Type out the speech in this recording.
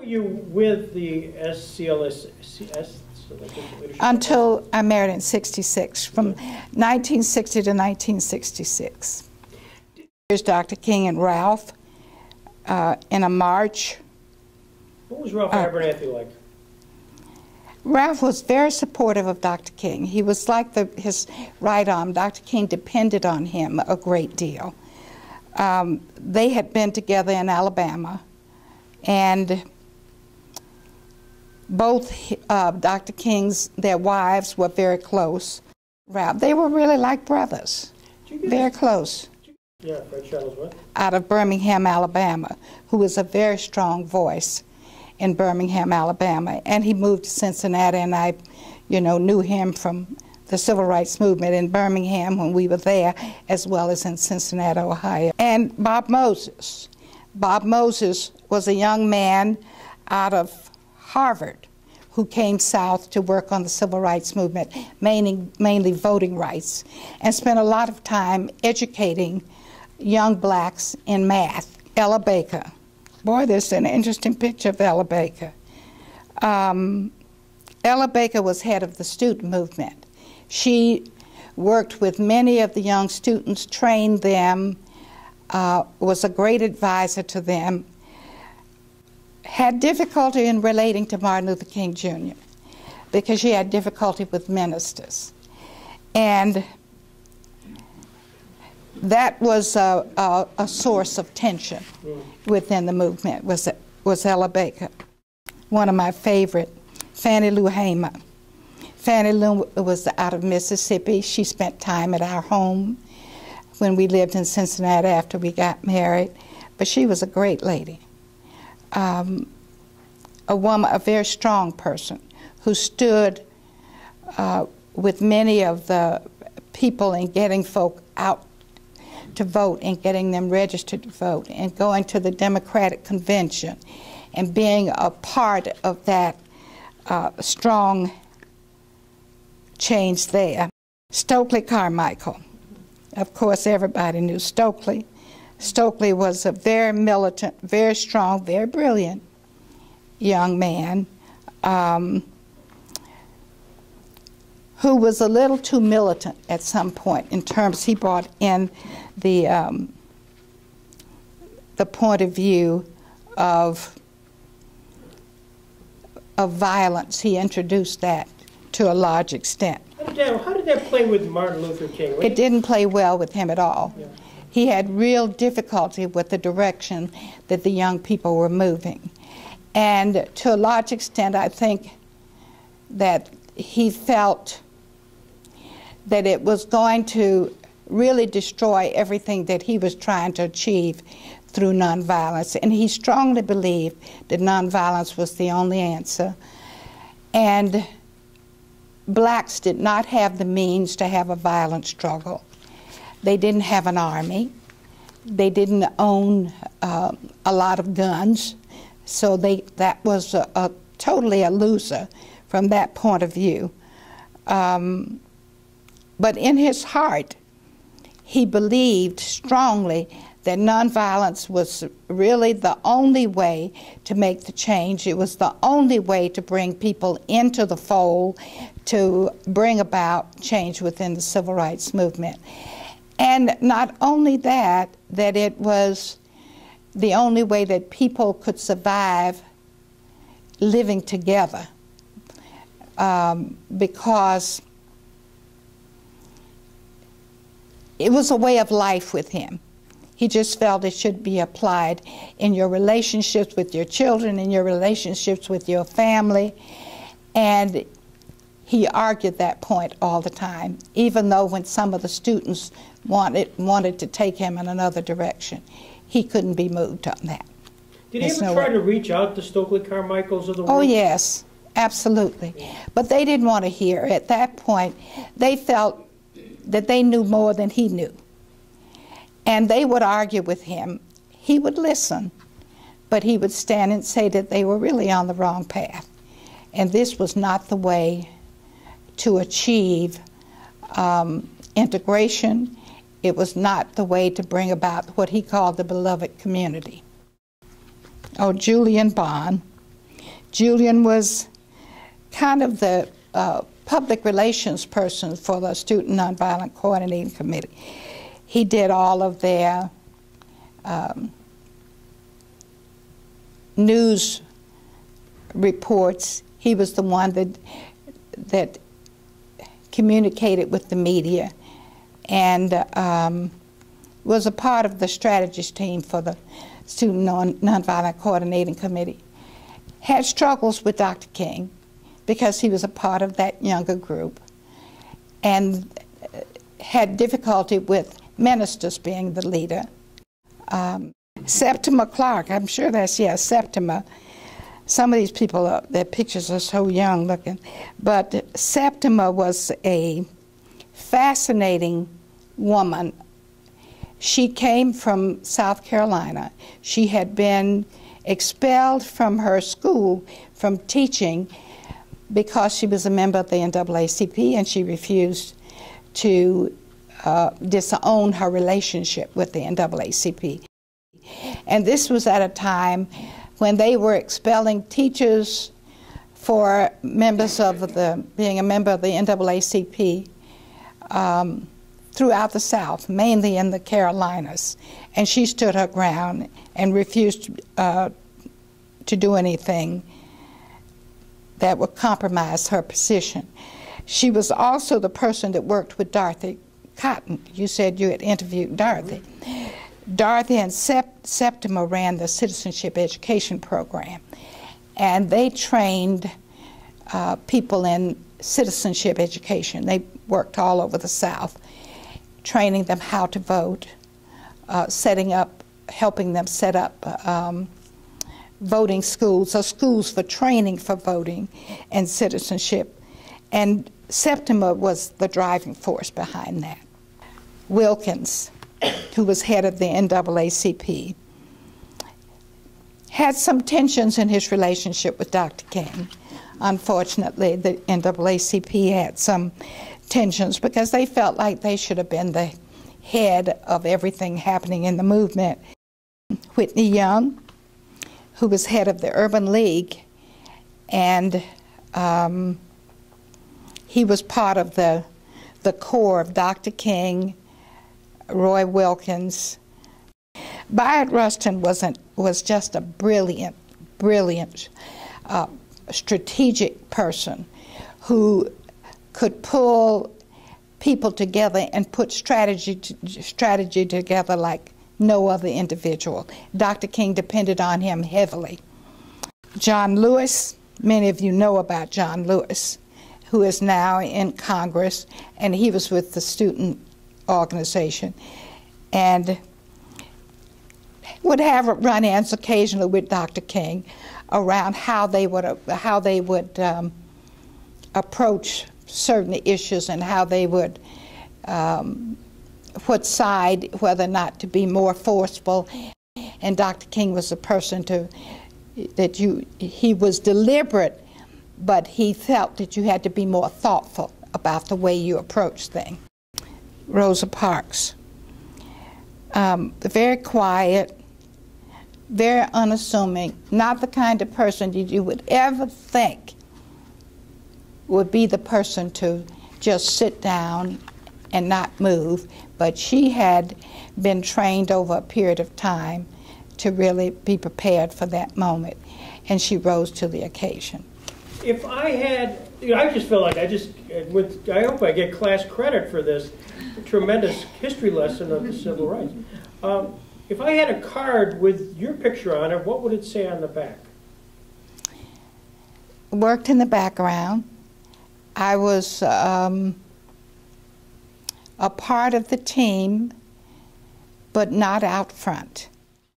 Were you with the SCLC, CS? Until I married in 66, from 1960 to 1966. Here's Dr. King and Ralph uh, in a march. What was Ralph Uh, Abernathy like? Ralph was very supportive of Dr. King. He was like the, his right arm. Dr. King depended on him a great deal. Um, they had been together in Alabama, and both uh, Dr. King's, their wives were very close. They were really like brothers, very close. Yeah, out of Birmingham, Alabama, who was a very strong voice in Birmingham, Alabama. And he moved to Cincinnati, and I, you know, knew him from the civil rights movement in Birmingham when we were there, as well as in Cincinnati, Ohio. And Bob Moses. Bob Moses was a young man out of Harvard who came south to work on the civil rights movement, mainly, mainly voting rights, and spent a lot of time educating young blacks in math. Ella Baker. Boy, there's an interesting picture of Ella Baker. Um, Ella Baker was head of the student movement. She worked with many of the young students, trained them, uh, was a great advisor to them, had difficulty in relating to Martin Luther King Jr. because she had difficulty with ministers. And that was a, a, a source of tension within the movement was, was Ella Baker. One of my favorite, Fannie Lou Hamer. Fannie Lou was out of Mississippi. She spent time at our home when we lived in Cincinnati after we got married. But she was a great lady. Um, a woman, a very strong person who stood uh, with many of the people in getting folk out to vote and getting them registered to vote and going to the Democratic Convention and being a part of that uh, strong change there. Stokely Carmichael. Of course, everybody knew Stokely. Stokely was a very militant, very strong, very brilliant young man um, who was a little too militant at some point in terms he brought in the um, the point of view of of violence. He introduced that to a large extent. How did that, how did that play with Martin Luther King? It didn't play well with him at all. Yeah. He had real difficulty with the direction that the young people were moving. And to a large extent, I think that he felt that it was going to really destroy everything that he was trying to achieve through nonviolence. And he strongly believed that nonviolence was the only answer. And blacks did not have the means to have a violent struggle. They didn't have an army. They didn't own uh, a lot of guns. So they, that was a, a totally a loser from that point of view. Um, but in his heart, he believed strongly that nonviolence was really the only way to make the change. It was the only way to bring people into the fold to bring about change within the civil rights movement. And not only that, that it was the only way that people could survive living together. Um, because it was a way of life with him. He just felt it should be applied in your relationships with your children, in your relationships with your family. And he argued that point all the time, even though when some of the students wanted, wanted to take him in another direction, he couldn't be moved on that. Did he ever no try way. to reach out to Stokely Carmichaels of the world? Oh, yes, absolutely. But they didn't want to hear. At that point, they felt that they knew more than he knew. And they would argue with him. He would listen, but he would stand and say that they were really on the wrong path. And this was not the way to achieve um, integration. It was not the way to bring about what he called the beloved community. Oh, Julian Bond. Julian was kind of the uh, public relations person for the Student Nonviolent Coordinating Committee. He did all of their um, news reports. He was the one that that communicated with the media and um, was a part of the strategies team for the Student Non- Nonviolent Coordinating Committee. Had struggles with Dr. King because he was a part of that younger group and uh, had difficulty with ministers being the leader. Um, Septima Clark, I'm sure that's, yeah, Septima. Some of these people, are, their pictures are so young looking. But Septima was a fascinating woman. She came from South Carolina. She had been expelled from her school from teaching because she was a member of the NAACP and she refused to uh, disown her relationship with the NAACP. And this was at a time when they were expelling teachers for members of the, being a member of the NAACP um, throughout the South, mainly in the Carolinas. And she stood her ground and refused uh, to do anything that would compromise her position. She was also the person that worked with Dorothy Cotton. You said you had interviewed Dorothy. Dorothy and Sept- Septima ran the citizenship education program, and they trained uh, people in citizenship education. They worked all over the South, training them how to vote, uh, setting up, helping them set up um, voting schools or schools for training for voting and citizenship. And Septima was the driving force behind that. Wilkins, who was head of the NAACP, had some tensions in his relationship with Dr. King. Unfortunately, the NAACP had some tensions because they felt like they should have been the head of everything happening in the movement. Whitney Young, who was head of the Urban League, and um, he was part of the the core of Dr. King, Roy Wilkins. Bayard Rustin wasn't was just a brilliant, brilliant, uh, strategic person who could pull people together and put strategy strategy together like no other individual. Dr. King depended on him heavily. John Lewis, many of you know about John Lewis, who is now in Congress, and he was with the student organization. And would have run-ins occasionally with Dr. King around how they would how they would um, approach certain issues and how they would um, what side, whether or not to be more forceful. And Dr. King was a person to that you he was deliberate, but he felt that you had to be more thoughtful about the way you approach things. Rosa Parks, um, very quiet, very unassuming, not the kind of person that you would ever think would be the person to just sit down and not move, but she had been trained over a period of time to really be prepared for that moment, and she rose to the occasion. If I had, you know, I just feel like I just, with, I hope I get class credit for this tremendous history lesson of the civil rights. Um, if I had a card with your picture on it, what would it say on the back? Worked in the background. I was um, a part of the team, but not out front.